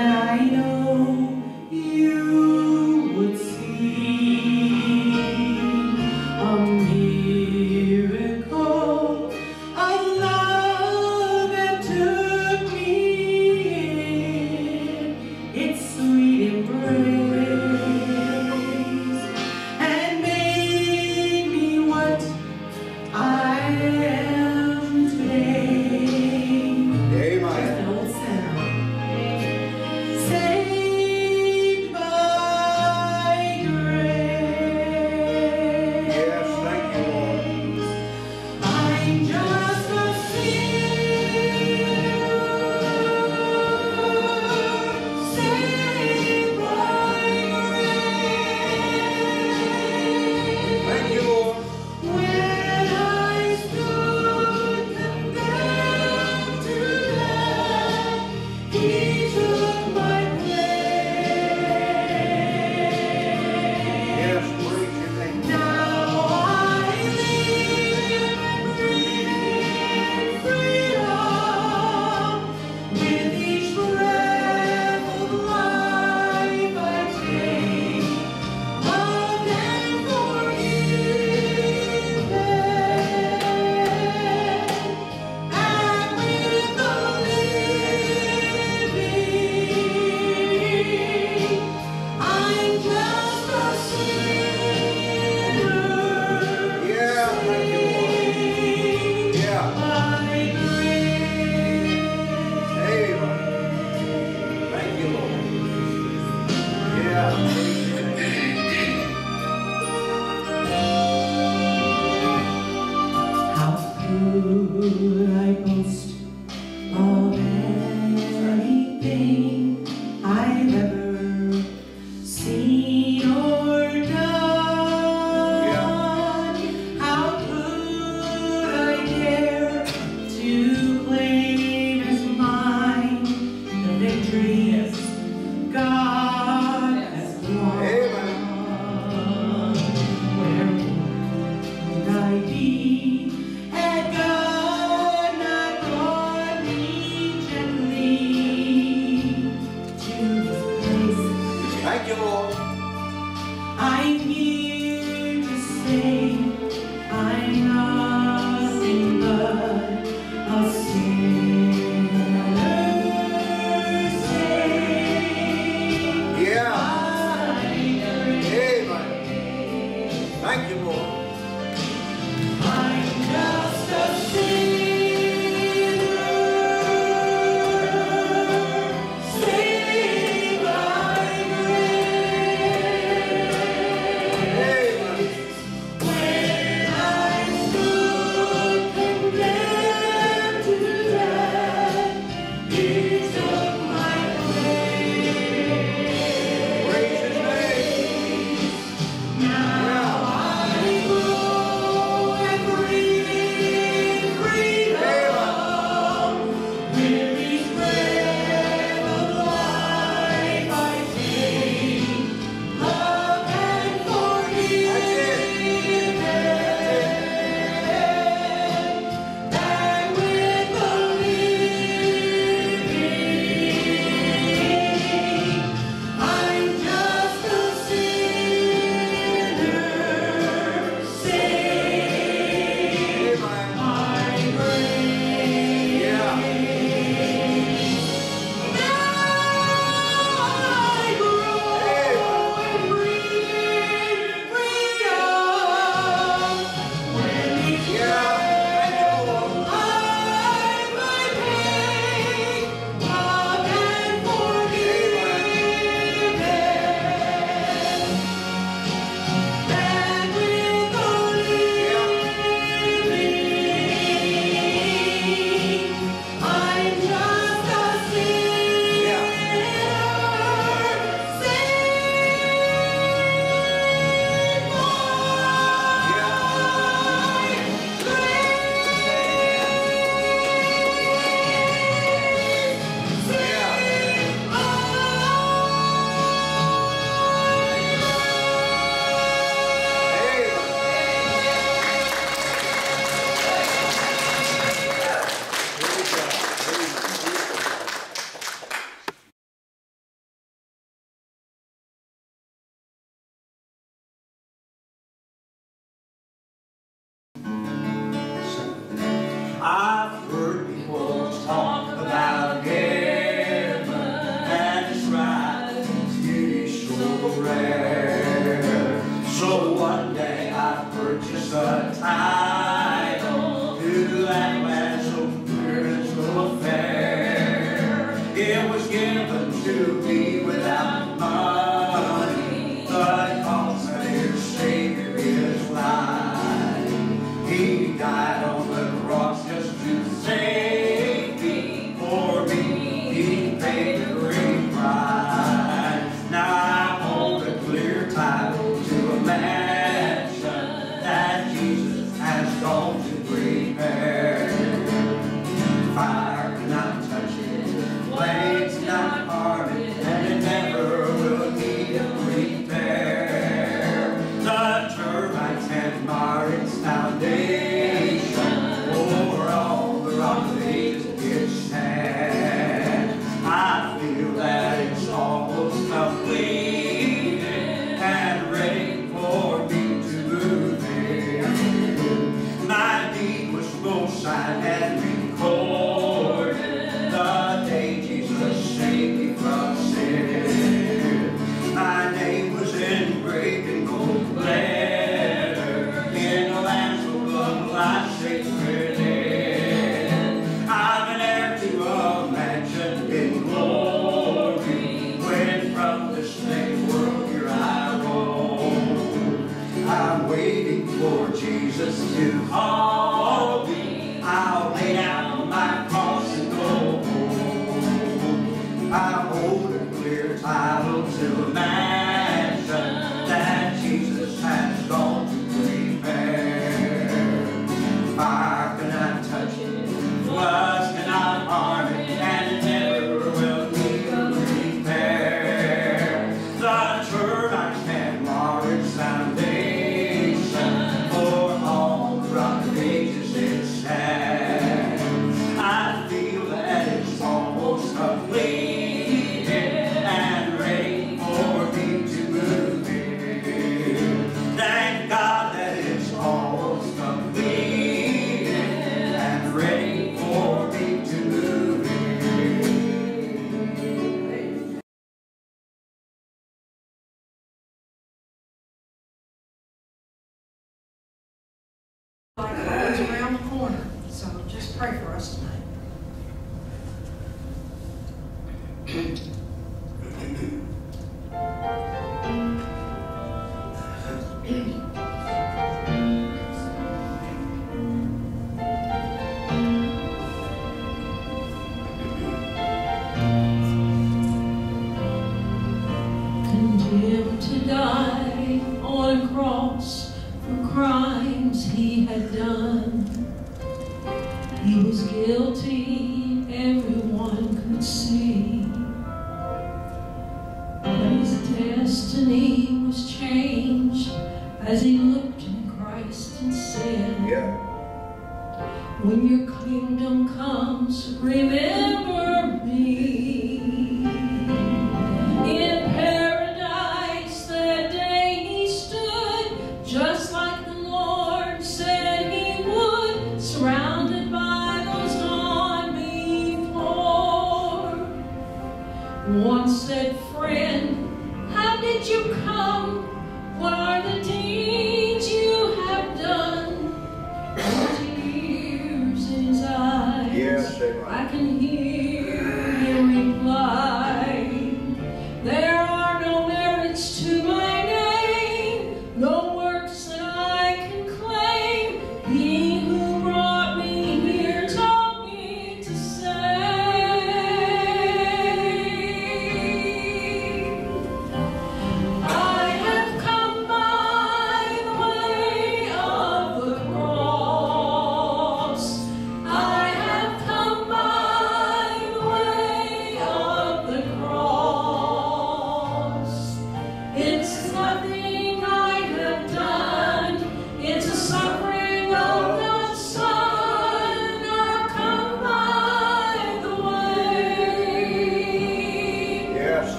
I know you. To me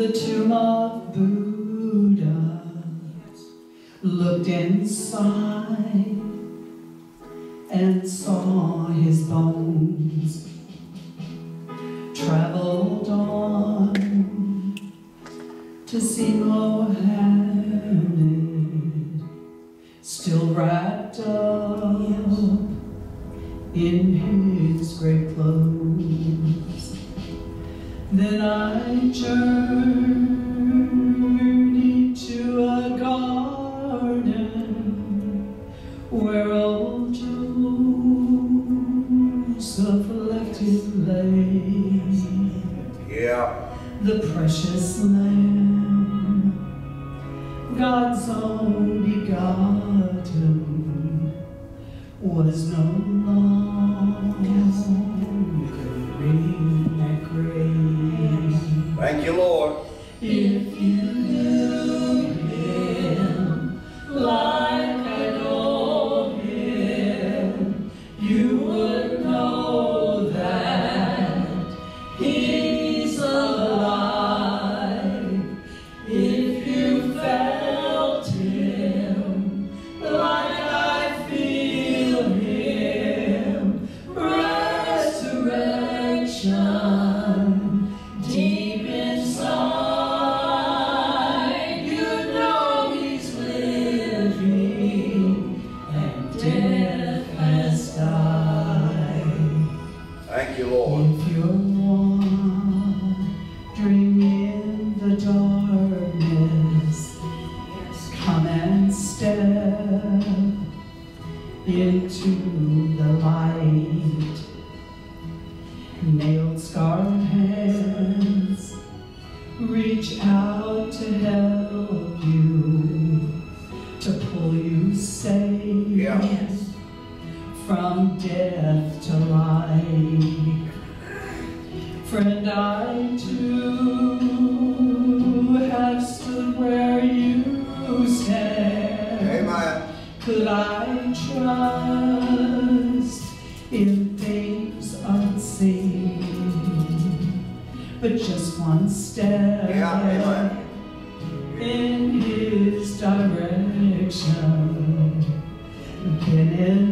the tomb of Buddha, looked inside and saw his bones, traveled on to see Mohammed. God's own begotten was no longer. I'm deaf to life. Friend, I too have stood where you stand. Amen. Could I trust in things unseen? But just one step yeah, in his direction. Then